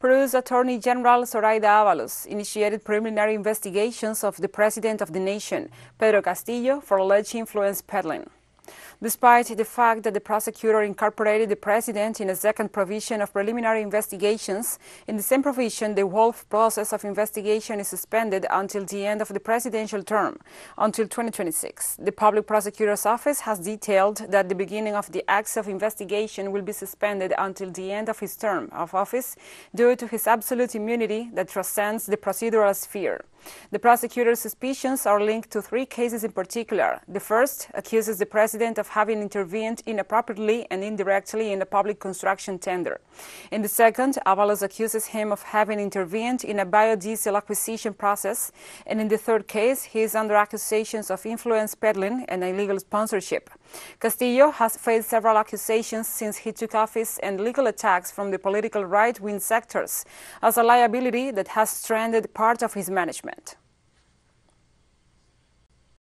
Peru's Attorney General Zoraida Avalos initiated preliminary investigations of the President of the nation, Pedro Castillo, for alleged influence peddling. Despite the fact that the prosecutor incorporated the president in a second provision of preliminary investigations, in the same provision, the whole process of investigation is suspended until the end of the presidential term, until 2026. The public prosecutor's office has detailed that the beginning of the acts of investigation will be suspended until the end of his term of office due to his absolute immunity that transcends the procedural sphere. The prosecutor's suspicions are linked to three cases in particular. The first accuses the president of having intervened inappropriately and indirectly in a public construction tender. In the second, Avalos accuses him of having intervened in a biodiesel acquisition process. And in the third case, he is under accusations of influence peddling and illegal sponsorship. Castillo has faced several accusations since he took office and legal attacks from the political right wing sectors as a liability that has stranded part of his management management.